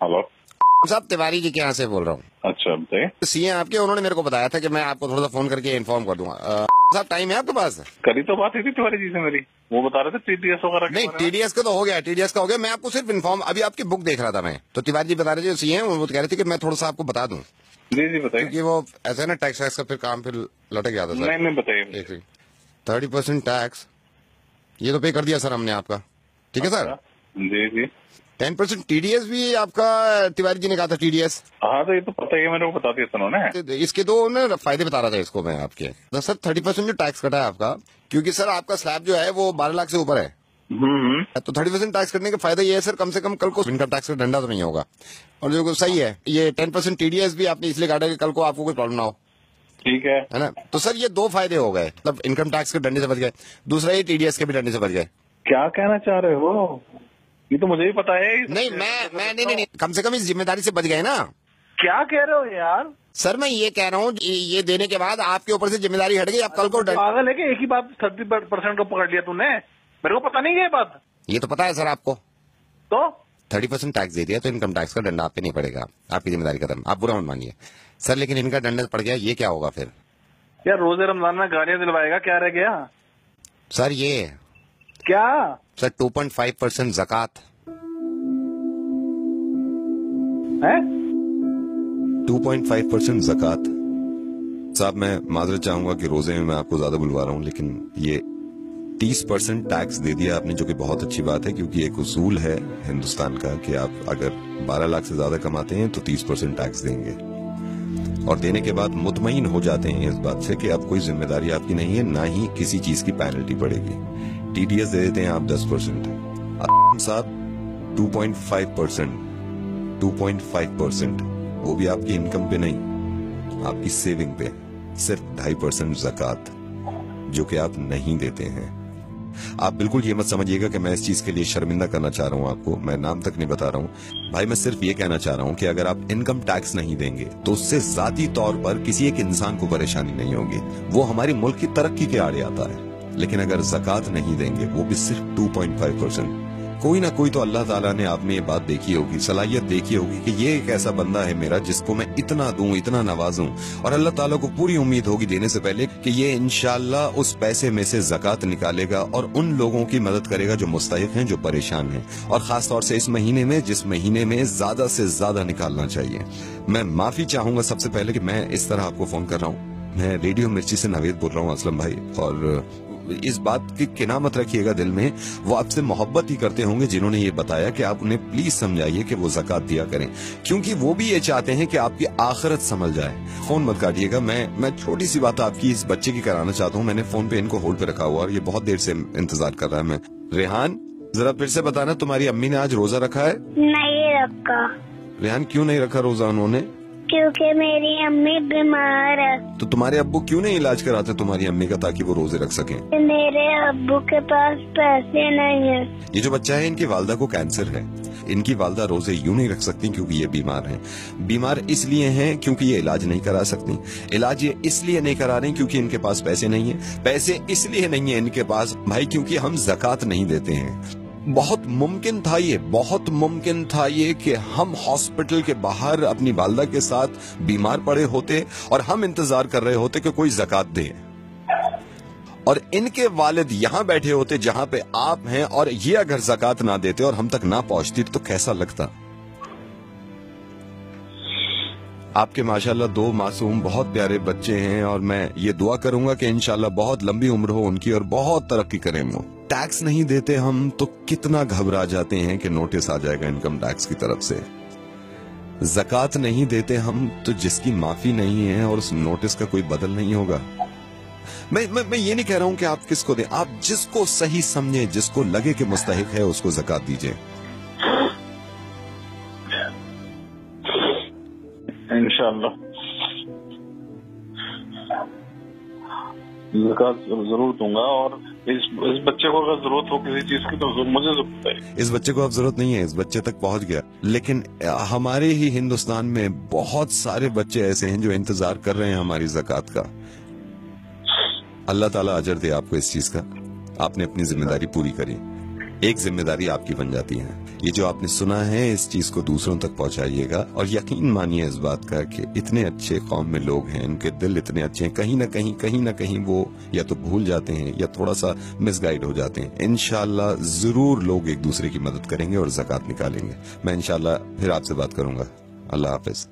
Hello साहब तिवारी जी के यहाँ से बोल रहा हूँ। अच्छा बताइए। सीए आपके उन्होंने मेरे को बताया था कि मैं आपको थोड़ा सा फ़ोन करके इन्फॉर्म कर दूँगा। साहब टाइम है आपके पास? करी तो बात थी तिवारी जी से मेरी। वो बता रहे थे टीडीएस वगैरह नहीं टीडीएस का तो हो गया टीडीएस का हो गया। मैं आपको सिर्फ़ इन्फॉर्म अभी आपकी बुक देख रहा था मैं। तो तिवारी जी बता रहे थे सीए वो कह रहे थे कि मैं थोड़ा सा आपको बता दूँ। जी जी बताइए। क्योंकि वो ऐसा है ना टैक्स वैक्स का फिर काम फिर लटक जाता नहीं सर नहीं बताइए थर्टी परसेंट टैक्स ये तो पे कर दिया सर हमने आपका। ठीक है सर जी जी। टेन परसेंट टीडीएस भी आपका तिवारी जी ने कहा था टीडीएस हाँ तो ये तो पता ही मेरे को बता दिया उन्होंने। इसके दो ना फ़ायदे बता रहा था इसको मैं आपके। तो सर थर्टी परसेंट जो टैक्स कटा है आपका क्योंकि सर आपका स्लैब जो है वो बारह लाख से ऊपर है। हम्म हम्म। तो थर्टी परसेंट टैक्स कटने का फ़ायदा ये है सर कम से कम कल को इनकम टैक्स का डंडा तो नहीं होगा। और जो सही है ये टेन परसेंट टीडीएस भी आपने इसलिए काटा कि कल को आपको कोई प्रॉब्लम ना हो। ठीक है। है ना? तो सर ये दो फ़ायदे हो गए। मतलब इनकम टैक्स के डंडे से बच गए। दूसरा ये टीडीएस के भी डंडे से बच गए। क्या कहना चाह रहे हो? ये तो मुझे भी पता है। नहीं मैं मैं नहीं नहीं नहीं, कम से कम इस ज़िम्मेदारी से बच गए ना। क्या कह रहे हो यार? सर मैं ये कह रहा हूँ ये देने के बाद आपके ऊपर से ज़िम्मेदारी हट गई आप कल को पागल है कि एक ही बात थर्टी परसेंट को पकड़ लिया तूने? मेरे को पता नहीं है ये बात। ये तो पता है सर आपको। तो? थर्टी परसेंट टैक्स दे दिया तो इनकम टैक्स का दंड आप पे नहीं पड़ेगा। आपकी ज़िम्मेदारी खत्म। आप बुरा मत मानिए। सर लेकिन इनका दंड पड़ गया ये क्या होगा फिर? यार रोज़े रमज़ान में गाड़ियाँ दिलवाएगा क्या रह गया? सर ये क्या? Sir two point five percent जक़ात। है? टू पॉइंट फाइव परसेंट जक़ात। साहब मैं माजरत चाहूँगा कि रोज़े में मैं आपको ज़्यादा बुलवा रहा हूँ लेकिन ये तीस परसेंट टैक्स दे दिया आपने जो कि बहुत अच्छी बात है क्योंकि एक उसूल है हिंदुस्तान का कि आप अगर बारह लाख से ज़्यादा कमाते हैं तो तीस परसेंट टैक्स देंगे। और देने के बाद मुतमिन हो जाते हैं इस बात से कि अब कोई ज़िम्मेदारी आपकी नहीं है ना ही किसी चीज़ की पेनल्टी पड़ेगी। टीडीएस दे देते हैं, आप दस परसेंट साहब two point five percent two point five percent, वो भी आपकी इनकम पे नहीं, आपकी सेविंग पे सिर्फ़ ढाई परसेंट जक़ात, जो कि आप नहीं देते हैं। आप बिल्कुल ये मत समझिएगा कि मैं इस चीज़ के लिए शर्मिंदा करना चाह रहा हूँ आपको, मैं नाम तक नहीं बता रहा हूँ। भाई, मैं सिर्फ़ ये कहना चाह रहा हूँ कि अगर आप इनकम टैक्स नहीं देंगे तो उससे जाती तौर पर किसी एक इंसान को परेशानी नहीं होगी। वो हमारे मुल्क की तरक्की के आड़े आता है। लेकिन अगर जक़ात नहीं देंगे, वो भी सिर्फ़ 2.5 परसेंट कोई ना कोई तो अल्लाह ताला ने आप में ये बात देखी होगी, सलाहियत देखी होगी कि ये एक ऐसा बंदा है मेरा जिसको मैं इतना दूँ, इतना नवाजूं। और अल्लाह ताला को पूरी उम्मीद होगी देने से पहले कि ये इंशाल्लाह उस पैसे में से जक़ात निकालेगा और उन लोगों की मदद करेगा जो मुस्तहिक हैं, जो परेशान हैं। और खास तौर से इस महीने में, जिस महीने में ज़्यादा से ज़्यादा निकालना चाहिए। मैं माफ़ी चाहूँगा सबसे पहले कि मैं इस तरह आपको फ़ोन कर रहा हूँ। मैं रेडियो मिर्ची से नवेद बोल रहा हूँ असलम भाई। और इस बात की किना मत रखिएगा दिल में। वो आपसे मोहब्बत ही करते होंगे जिन्होंने ये बताया कि आप उन्हें प्लीज़ समझाइए कि वो जक़ात दिया करें। क्योंकि वो भी ये चाहते हैं कि आपकी आखिरत समझ जाए। फ़ोन मत काटिएगा। मैं मैं छोटी सी बात आपकी इस बच्चे की कराना चाहता हूँ। मैंने फ़ोन पे इनको होल्ड पे रखा हुआ और ये बहुत देर से इंतज़ार कर रहा है मैं। रेहान जरा फिर से बताना तुम्हारी अम्मी ने आज रोजा रखा है? नहीं रखा। रेहान क्यों नहीं रखा रोजा उन्होंने? क्योंकि मेरी अम्मी बीमार है। तो तुम्हारे अब्बू क्यों नहीं इलाज कराते तुम्हारी अम्मी का ताकि वो रोज़े रख सकें? मेरे अब्बू के पास पैसे नहीं है। ये जो बच्चा है इनकी वालदा को कैंसर है। इनकी वालदा रोज़े यूँ नहीं रख सकती क्योंकि ये बीमार हैं। बीमार इसलिए हैं क्योंकि ये इलाज नहीं करा सकती। इलाज ये इसलिए नहीं करा रही क्योंकि इनके पास पैसे नहीं है। पैसे इसलिए नहीं है इनके पास भाई क्योंकि हम जक़ात नहीं देते हैं। बहुत मुमकिन था ये, बहुत मुमकिन था ये कि हम हॉस्पिटल के बाहर अपनी वालदा के साथ बीमार पड़े होते और हम इंतज़ार कर रहे होते कि कोई जक़ात दे। और इनके वालिद यहाँ बैठे होते जहाँ पे आप हैं और ये अगर जक़ात ना देते और हम तक ना पहुँचती तो कैसा लगता? आपके माशाल्लाह दो मासूम बहुत प्यारे बच्चे हैं और मैं ये दुआ करूँगा कि इंशाल्लाह बहुत लंबी उम्र हो उनकी और बहुत तरक्की करें वो। टैक्स नहीं देते हम तो कितना घबरा जाते हैं कि नोटिस आ जाएगा इनकम टैक्स की तरफ़ से। जक़ात नहीं देते हम तो जिसकी माफ़ी नहीं है और उस नोटिस का कोई बदल नहीं होगा। मैं मैं मैं ये नहीं कह रहा हूँ कि आप किसको दें, आप जिसको सही समझे, जिसको लगे कि मुस्तहिक है, उसको जक़ात दीजिए। जक़ात ज़रूर दूँगा और इस इस बच्चे को अगर ज़रूरत हो किसी चीज़ की तो मुझे ज़रूरत है इस बच्चे को अब ज़रूरत नहीं है इस बच्चे तक पहुँच गया लेकिन हमारे ही हिंदुस्तान में बहुत सारे बच्चे ऐसे हैं जो इंतज़ार कर रहे हैं हमारी जक़ात का अल्लाह ताला अजर दे आपको इस चीज़ का आपने अपनी ज़िम्मेदारी पूरी करी एक ज़िम्मेदारी आपकी बन जाती है। ये जो आपने सुना है, इस चीज़ को दूसरों तक पहुंचाइएगा और यकीन मानिए इस बात का कि इतने अच्छे कौम में लोग हैं उनके दिल इतने अच्छे हैं, कहीं ना कहीं कहीं ना कहीं वो या तो भूल जाते हैं या थोड़ा सा मिसगाइड हो जाते हैं। इनशाला ज़रूर लोग एक दूसरे की मदद करेंगे और जक़ात निकालेंगे। मैं इनशाला फिर आपसे बात करूँगा। अल्लाह हाफिज।